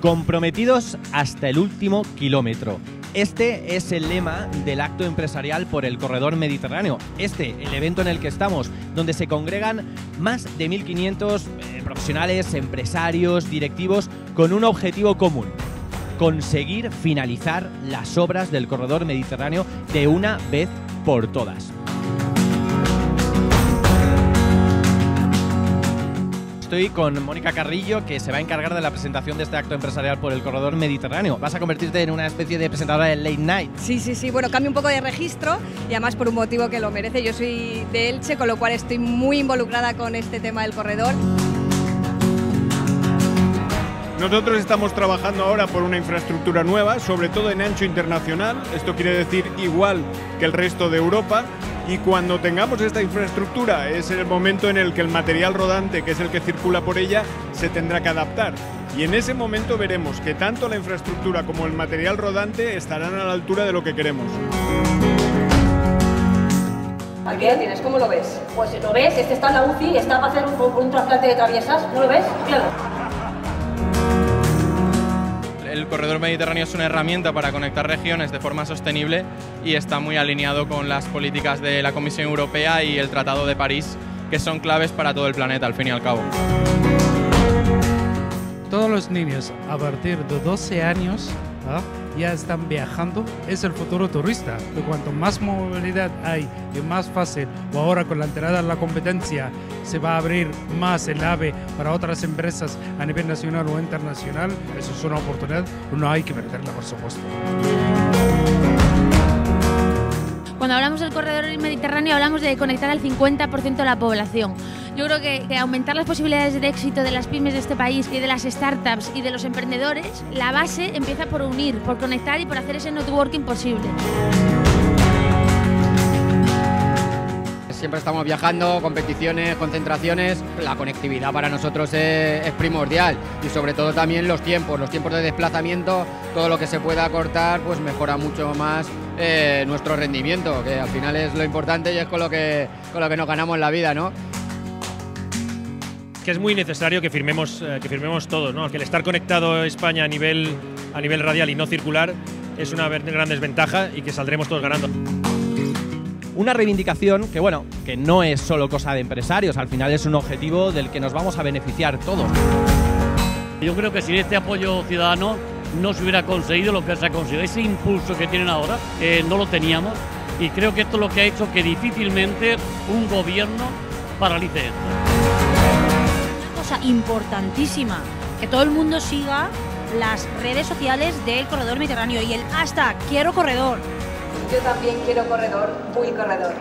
comprometidos hasta el último kilómetro. Este es el lema del acto empresarial por el corredor mediterráneo. Este, el evento en el que estamos, donde se congregan más de 1.500 eh, profesionales, empresarios, directivos, con un objetivo común. Conseguir finalizar las obras del corredor mediterráneo de una vez por todas. Estoy con Mónica Carrillo, que se va a encargar de la presentación de este acto empresarial por el corredor mediterráneo. Vas a convertirte en una especie de presentadora de late night. Sí, sí, sí. Bueno, cambio un poco de registro y además por un motivo que lo merece. Yo soy de Elche, con lo cual estoy muy involucrada con este tema del corredor. Nosotros estamos trabajando ahora por una infraestructura nueva, sobre todo en ancho internacional. Esto quiere decir igual que el resto de Europa y cuando tengamos esta infraestructura es el momento en el que el material rodante, que es el que circula por ella, se tendrá que adaptar. Y en ese momento veremos que tanto la infraestructura como el material rodante estarán a la altura de lo que queremos. Aquí lo tienes, ¿cómo lo ves? Pues lo ves, este está en la UCI, está para hacer un, trasplante de traviesas, ¿no lo ves? Claro el corredor mediterráneo es una herramienta para conectar regiones de forma sostenible y está muy alineado con las políticas de la Comisión Europea y el Tratado de París, que son claves para todo el planeta, al fin y al cabo. Todos los niños a partir de 12 años ¿ah? ya están viajando, es el futuro turista. Y cuanto más movilidad hay y más fácil, o ahora con la entrada en la competencia, se va a abrir más el AVE para otras empresas a nivel nacional o internacional, eso es una oportunidad, no hay que perderla, por supuesto. Mediterráneo hablamos de conectar al 50% de la población. Yo creo que, aumentar las posibilidades de éxito de las pymes de este país y de las startups y de los emprendedores, la base empieza por unir, por conectar y por hacer ese networking posible. siempre estamos viajando, competiciones, concentraciones, la conectividad para nosotros es, primordial y sobre todo también los tiempos, los tiempos de desplazamiento, todo lo que se pueda acortar pues mejora mucho más eh, nuestro rendimiento, que al final es lo importante y es con lo que, con lo que nos ganamos la vida, ¿no? que es muy necesario que firmemos, eh, que firmemos todos, ¿no? que el estar conectado España a nivel, a nivel radial y no circular es una gran desventaja y que saldremos todos ganando. Una reivindicación que, bueno, que no es solo cosa de empresarios, al final es un objetivo del que nos vamos a beneficiar todos. Yo creo que sin este apoyo ciudadano no se hubiera conseguido lo que se ha conseguido. Ese impulso que tienen ahora eh, no lo teníamos y creo que esto es lo que ha hecho que difícilmente un gobierno paralice esto. Una cosa importantísima, que todo el mundo siga las redes sociales del Corredor Mediterráneo y el hashtag Quiero Corredor. Yo también quiero corredor, muy corredor.